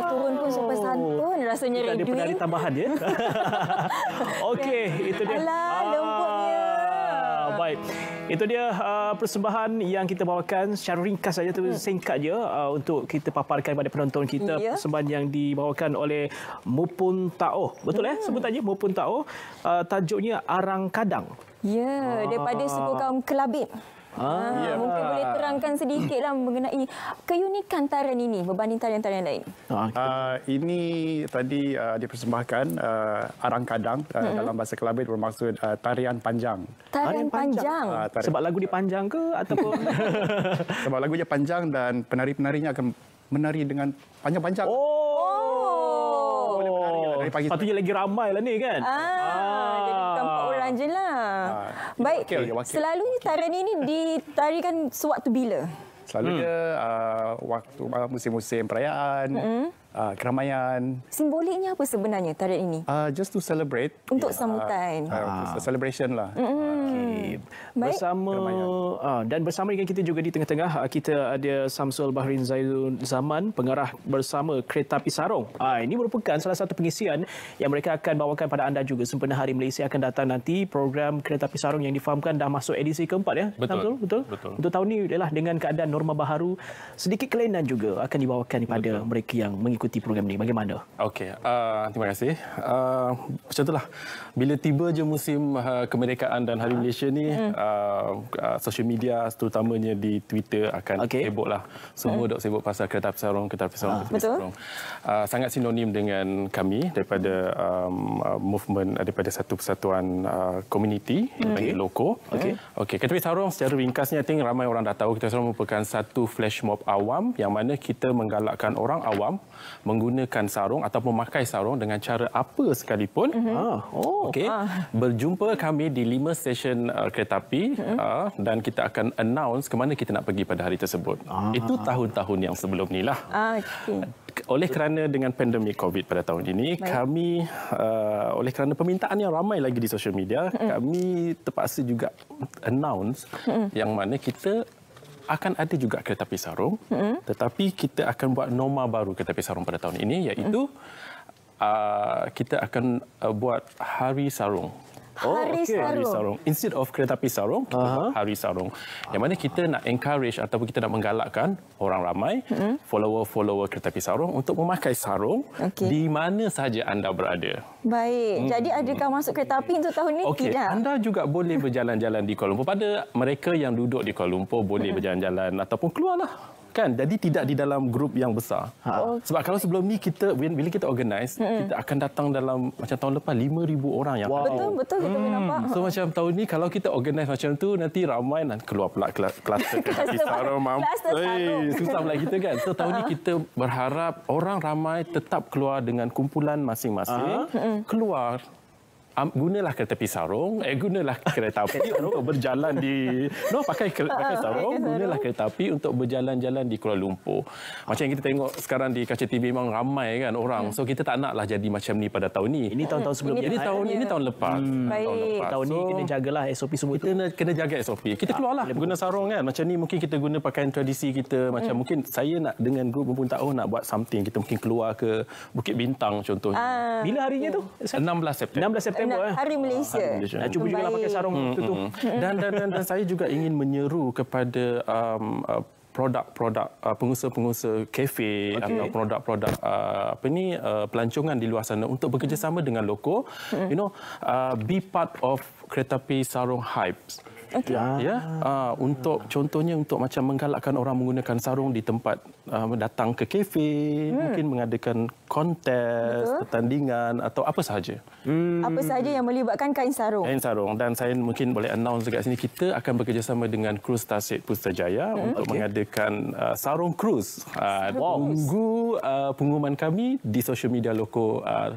nak turun pun sopan santun rasanya Kita ada Redwi. penari tambahan ya. Okey, itu dia. Alah, lembutnya. Ah, Baik. Itu dia uh, persembahan yang kita bawakan secara ringkas saja tu singkat je uh, untuk kita paparkan kepada penonton kita Ya. persembahan yang dibawakan oleh Mupun Tao. Betul eh sebutannya Mupun Tao. Uh, tajuknya Arang Kadang. Ya, daripada suku kaum Kelabit. Ah, ya. Mungkin boleh terangkan sedikitlah mengenai keunikan tarian ini berbanding tarian-tarian lain. Ah, Uh, ini tadi uh, dipersembahkan uh, arang kadang uh, mm-hmm. dalam bahasa Kelabit bermaksud uh, tarian panjang. Tarian Tarian panjang. panjang. Uh, tarian, sebab lagu dia panjang ke ataupun sebab lagunya panjang dan penari-penarinya akan menari dengan panjang-panjang. Oh. Boleh menari dari pagi Sepatutnya lagi ramai lah ni kan. Ah, jadi orang je lah. Ah, Baik, wakil je, wakil. selalunya tarian ini ditarikan sewaktu bila? Selalunya uh, waktu uh, musim-musim perayaan, mm-hmm. Uh, keramaian, Simboliknya apa sebenarnya tarian ini? uh, just to celebrate. Untuk sambutan. Uh, uh, celebration lah. Okey. Baik. Bersama ah, dan bersama dengan kita juga di tengah-tengah ah, kita ada Samsul Bahrin Zaidul Zaman pengarah bersama Kereta Api Sarong. Ah ini merupakan salah satu pengisian yang mereka akan bawakan pada anda juga sempena Hari Malaysia akan datang nanti program Kereta Api Sarong yang difahamkan dah masuk edisi keempat ya. Betul. Samsul, betul. Betul. Untuk tahun ini adalah dengan keadaan norma baharu sedikit kelainan juga akan dibawakan kepada mereka yang mengikuti program ini. Bagaimana? Okey, uh, terima kasih. Uh, macam itulah. Bila tiba je musim uh, kemerdekaan dan Hari Malaysia ni, uh, uh, social media terutamanya di Twitter akan okay. sibuk lah. Semua dok sibuk pasal kereta api sarung, kereta api sarung, kereta api Betul. sarung. Uh, sangat sinonim dengan kami daripada um, uh, movement uh, daripada satu persatuan uh, komuniti yang panggil loko. Okey. Okey, kereta api sarung secara ringkasnya I think ramai orang dah tahu kereta api sarung merupakan satu flash mob awam yang mana kita menggalakkan orang awam menggunakan sarung ataupun memakai sarung dengan cara apa sekalipun. Ah, oh. Okey. Berjumpa kami di lima stesen uh, kereta api uh, dan kita akan announce ke mana kita nak pergi pada hari tersebut. Itu tahun-tahun yang sebelum ni lah. Ah, okey. Oleh kerana dengan pandemik COVID pada tahun ini, Baik. kami uh, oleh kerana permintaan yang ramai lagi di social media, kami terpaksa juga announce yang mana kita akan ada juga kereta api sarung, tetapi kita akan buat norma baru kereta api sarung pada tahun ini iaitu uh, kita akan uh, buat hari sarung. Hari okey. Hari sarung. sarung. Instead of kereta api sarung, kita uh-huh. buat hari sarung. Yang mana kita nak encourage ataupun kita nak menggalakkan orang ramai, mm-hmm. follower-follower kereta api sarung untuk memakai sarung Okey. di mana sahaja anda berada. Baik. Jadi adakah masuk kereta api untuk tahun ini? Okey, Tidak. anda juga boleh berjalan-jalan di Kuala Lumpur. Pada mereka yang duduk di Kuala Lumpur boleh berjalan-jalan ataupun keluarlah. Kan? Jadi tidak di dalam grup yang besar. Oh. Sebab kalau sebelum ni kita bila kita organize, kita akan datang dalam macam tahun lepas 5000 orang yang Wow. Betul, betul kita boleh nampak. So macam tahun ni kalau kita organize macam tu nanti ramai nanti keluar pula kelas kluster Kluster sarung. Eh, susah pula kita kan. So tahun ni kita berharap orang ramai tetap keluar dengan kumpulan masing-masing. Keluar Um, gunalah kereta api sarung, eh gunalah kereta api untuk berjalan di no pakai kereta pakai sarung, gunalah kereta api untuk berjalan-jalan di Kuala Lumpur. Macam yang kita tengok sekarang di kaca TV memang ramai kan orang. So kita tak naklah jadi macam ni pada tahun ni. Ini tahun-tahun sebelumnya. Jadi tahun ini tahun lepas. Hmm. Baik. Tahun lepas. tahun ni So, kena jagalah SOP semua kita tu. kena, jaga SOP. Kita keluarlah guna sarung kan. Macam ni mungkin kita guna pakaian tradisi kita. Macam Hmm. mungkin saya nak dengan grup pun tahu nak buat something. Kita mungkin keluar ke Bukit Bintang contohnya. Ah, Bila harinya tu? 16 September. 16 September eh. Hari Malaysia. Hari Malaysia. Nak cuba juga lah pakai sarung tu tu. dan, dan, dan, dan saya juga ingin menyeru kepada um, uh, produk-produk uh, pengusaha-pengusaha kafe okay. atau produk-produk uh, apa ni uh, pelancongan di luar sana untuk bekerjasama dengan loko you know uh, be part of kereta api sarung hypes Okey. ya uh, untuk contohnya untuk macam menggalakkan orang menggunakan sarung di tempat uh, datang ke kafe mungkin mengadakan kontes pertandingan atau apa sahaja Apa sahaja yang melibatkan kain sarung. Kain sarung dan saya mungkin boleh announce dekat sini kita akan bekerjasama dengan Cruise Tasik Putrajaya hmm, untuk okay. mengadakan uh, sarung cruise. Uh, tunggu uh, pengumuman kami di social media loko uh,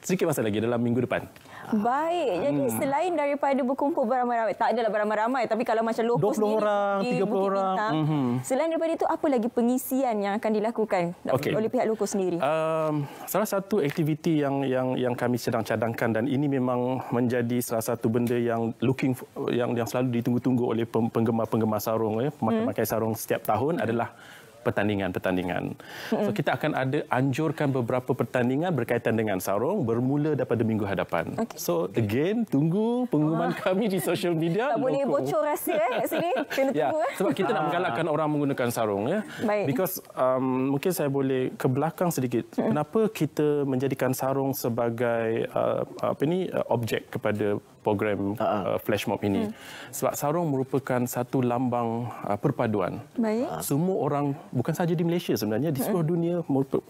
sedikit masa lagi dalam minggu depan. Baik. Jadi selain daripada berkumpul beramai-ramai, tak adalah beramai-ramai, tapi kalau macam loko 20 sendiri orang, di 30 Bukit orang, Bintang, mhm. Selain daripada itu, apa lagi pengisian yang akan dilakukan Okey. oleh pihak loko sendiri? Um, salah satu aktiviti yang yang yang kami sedang cadangkan dan ini memang menjadi salah satu benda yang looking for- yang yang selalu ditunggu-tunggu oleh penggemar-penggemar sarung ya, pemakai-pemakai sarung setiap tahun adalah pertandingan-pertandingan. So kita akan ada anjurkan beberapa pertandingan berkaitan dengan sarung bermula daripada minggu hadapan. Okey. So again tunggu pengumuman kami di social media. Tak boleh bocor rahsia eh kat sini. Kena Ya, tunggu eh. sebab kita nak menggalakkan orang menggunakan sarung ya. Baik. Because um, mungkin saya boleh ke belakang sedikit. Kenapa kita menjadikan sarung sebagai uh, apa ni uh, objek kepada program uh, flash mob ini? Sebab sarung merupakan satu lambang uh, perpaduan. Baik. Semua orang bukan saja di Malaysia sebenarnya di seluruh dunia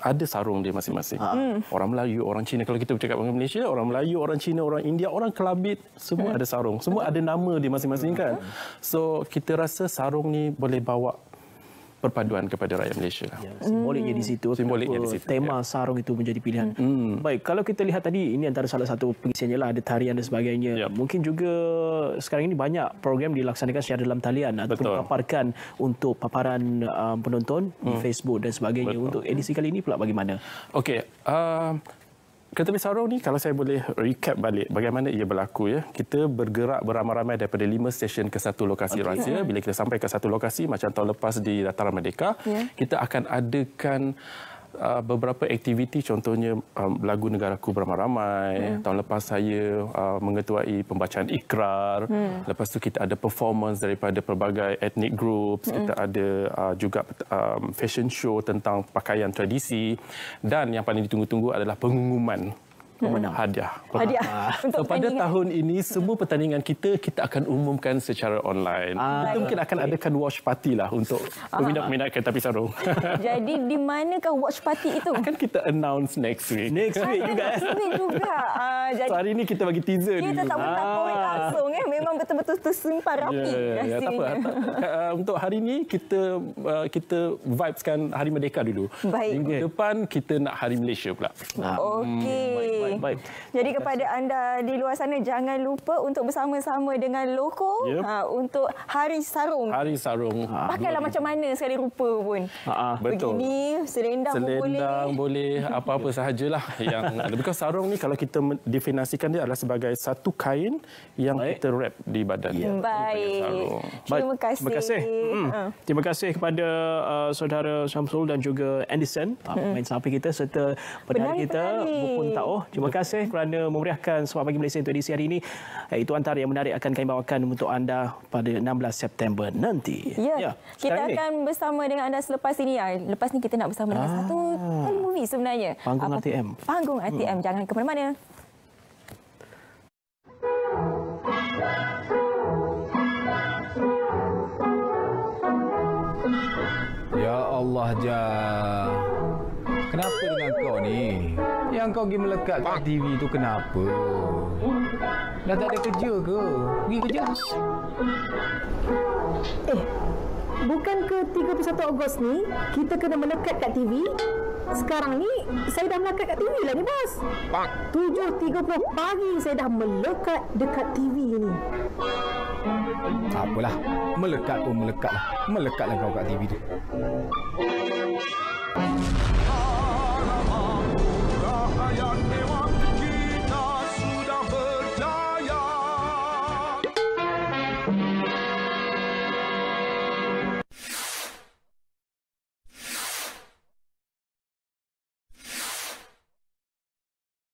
ada sarung dia masing-masing. Orang Melayu, orang Cina kalau kita bercakap dengan Malaysia, orang Melayu, orang Cina, orang India, orang Kelabit semua ada sarung. Semua ada nama dia masing-masing kan. So kita rasa sarung ni boleh bawa perpaduan kepada rakyat Malaysia. Ya, simboliknya di situ. Simboliknya di situ, Tema sarung itu menjadi pilihan. Baik, kalau kita lihat tadi ini antara salah satu pengisiannya lah ada tarian dan sebagainya. Yap. Mungkin juga sekarang ini banyak program dilaksanakan secara dalam talian ataupun Betul. dipaparkan untuk paparan um, penonton di Facebook dan sebagainya. Betul. Untuk edisi kali ini pula bagaimana? Okey, uh, Kereta Sarung ni kalau saya boleh recap balik bagaimana ia berlaku ya. Kita bergerak beramai-ramai daripada lima stesen ke satu lokasi okay. rahsia. Bila kita sampai ke satu lokasi macam tahun lepas di Dataran Merdeka, Ya. kita akan adakan uh, beberapa aktiviti contohnya um, lagu Negaraku beramai-ramai. Tahun lepas saya uh, mengetuai pembacaan ikrar. Lepas tu kita ada performance daripada pelbagai ethnic groups. Kita ada uh, juga um, fashion show tentang pakaian tradisi dan yang paling ditunggu-tunggu adalah pengumuman pemenang hadiah. Hadiah untuk pada pertandingan. tahun ini semua pertandingan kita kita akan umumkan secara online. Ah, kita mungkin akan adakan watch party lah untuk peminat-peminat kereta api sarung. Jadi di manakah watch party itu? akan kita announce next week. Next week juga. Next week juga. Ah, jadi So, hari ini kita bagi teaser kita dulu. tak boleh tak. Memang betul-betul tersimpan rapi Ya, ya, ya, tak apa. Uh, untuk hari ini kita uh, kita vibeskan Hari Merdeka dulu. Baik. Minggu depan kita nak Hari Malaysia pula. Okey. baik, baik. Jadi kepada anda di luar sana jangan lupa untuk bersama-sama dengan loko Ya. ha, untuk Hari Sarung. Hari Sarung. Pakailah macam mana sekali rupa pun. Ha, ha. Betul. Begini, selendang, pun boleh. Selendang boleh, apa-apa sahajalah yang. Because sarung ni kalau kita definisikan dia adalah sebagai satu kain yang Baik. kita wrap di badan. Ya. Baik. Sarung. Terima kasih. Terima kasih. Hmm. Terima kasih kepada uh, saudara Syamsul dan juga Anderson, uh, pemain sahabat kita serta penari kita. Bupun Taoh. Terima kasih kerana memeriahkan Selamat Pagi Malaysia untuk edisi hari ini. Eh, Itu antara yang menarik akan kami bawakan untuk anda pada 16 September nanti. Ya, kita sekarang ni. akan bersama dengan anda selepas ini. Ah, Lepas ni kita nak bersama dengan Ah. satu movie sebenarnya. Panggung Apa- RTM. Panggung RTM. Jangan ke mana-mana. Allah, Jah. Kenapa dengan kau ni? Yang kau pergi melekat kat TV tu kenapa? Dah tak ada kerja ke? Pergi kerja. Eh, bukan ke 31 Ogos ni kita kena melekat kat TV? Sekarang ni saya dah melekat kat TV lah ni bos. 7.30 pagi saya dah melekat dekat TV ni. Tak apalah. Melekat pun melekat lah. melekatlah kau kat TV tu.